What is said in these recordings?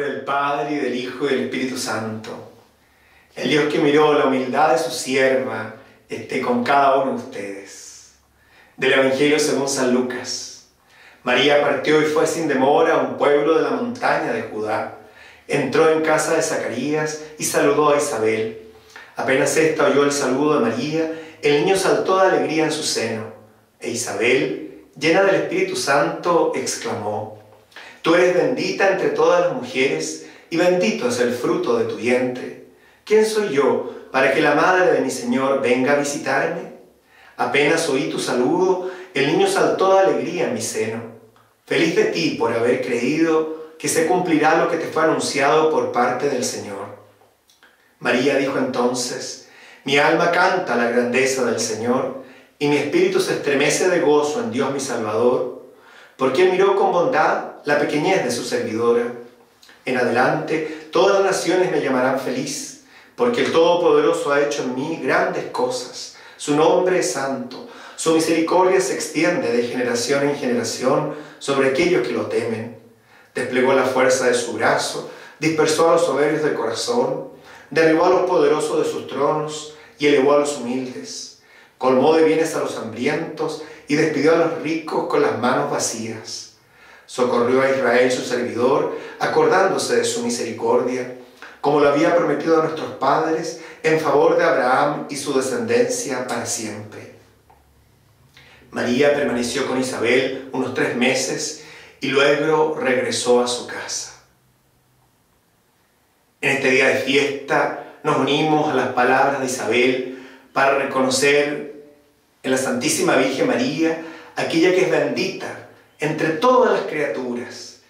del Padre y del Hijo y del Espíritu Santo. El Dios que miró la humildad de su sierva esté con cada uno de ustedes. Del Evangelio según San Lucas. María partió y fue sin demora a un pueblo de la montaña de Judá. Entró en casa de Zacarías y saludó a Isabel. Apenas ésta oyó el saludo de María, el niño saltó de alegría en su seno. E Isabel, llena del Espíritu Santo, exclamó, Tú eres bendita entre todas las mujeres, y bendito es el fruto de tu vientre. ¿Quién soy yo para que la madre de mi Señor venga a visitarme? Apenas oí tu saludo, el niño saltó de alegría en mi seno. Feliz de ti por haber creído que se cumplirá lo que te fue anunciado por parte del Señor. María dijo entonces, mi alma canta la grandeza del Señor, y mi espíritu se estremece de gozo en Dios mi Salvador, porque miró con bondad la pequeñez de su servidora. En adelante, todas las naciones me llamarán feliz, porque el Todopoderoso ha hecho en mí grandes cosas. Su nombre es santo, su misericordia se extiende de generación en generación sobre aquellos que lo temen. Desplegó la fuerza de su brazo, dispersó a los soberbios de corazón, derribó a los poderosos de sus tronos y elevó a los humildes. Colmó de bienes a los hambrientos y despidió a los ricos con las manos vacías Socorrió a Israel su servidor, acordándose de su misericordia, como lo había prometido a nuestros padres, en favor de Abraham y su descendencia para siempre. María permaneció con Isabel unos tres meses y luego regresó a su casa. En este día de fiesta nos unimos a las palabras de Isabel para reconocer en la Santísima Virgen María aquella que es bendita entre todas las criaturas,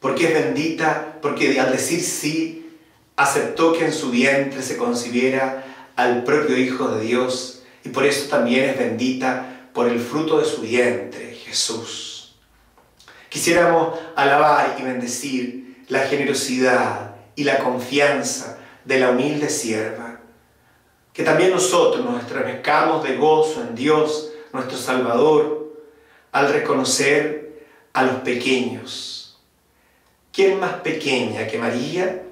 porque es bendita, porque al decir sí, aceptó que en su vientre se concibiera al propio Hijo de Dios, y por eso también es bendita por el fruto de su vientre, Jesús. Quisiéramos alabar y bendecir la generosidad y la confianza de la humilde sierva, que también nosotros nos estremezcamos de gozo en Dios, nuestro Salvador, al reconocer a los pequeños. ¿Quién más pequeña que María,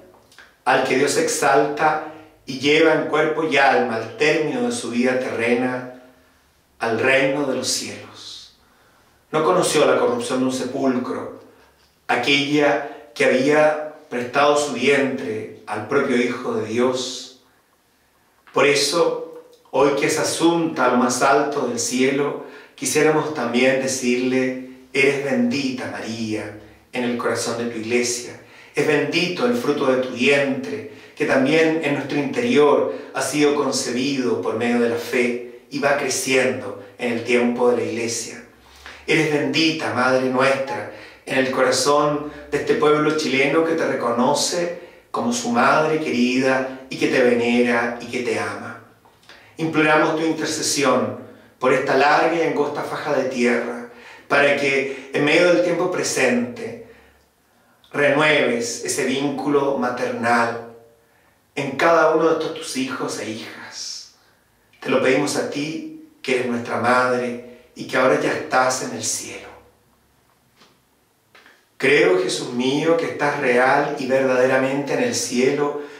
al que Dios exalta y lleva en cuerpo y alma al término de su vida terrena al reino de los cielos? No conoció la corrupción de un sepulcro, aquella que había prestado su vientre al propio Hijo de Dios. Por eso, hoy que es asunta al más alto del cielo, quisiéramos también decirle, Eres bendita, María, en el corazón de tu iglesia. Es bendito el fruto de tu vientre, que también en nuestro interior ha sido concebido por medio de la fe y va creciendo en el tiempo de la iglesia. Eres bendita, Madre nuestra, en el corazón de este pueblo chileno que te reconoce como su madre querida y que te venera y que te ama. Imploramos tu intercesión por esta larga y angosta faja de tierra para que en medio del tiempo presente renueves ese vínculo maternal en cada uno de tus hijos e hijas. Te lo pedimos a ti, que eres nuestra madre y que ahora ya estás en el cielo. Creo, Jesús mío, que estás real y verdaderamente en el cielo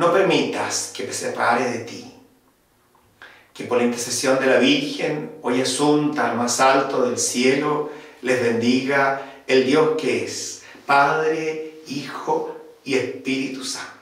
no permitas que me separe de ti que por la intercesión de la Virgen, hoy asunta al más alto del cielo, les bendiga el Dios que es Padre, Hijo y Espíritu Santo.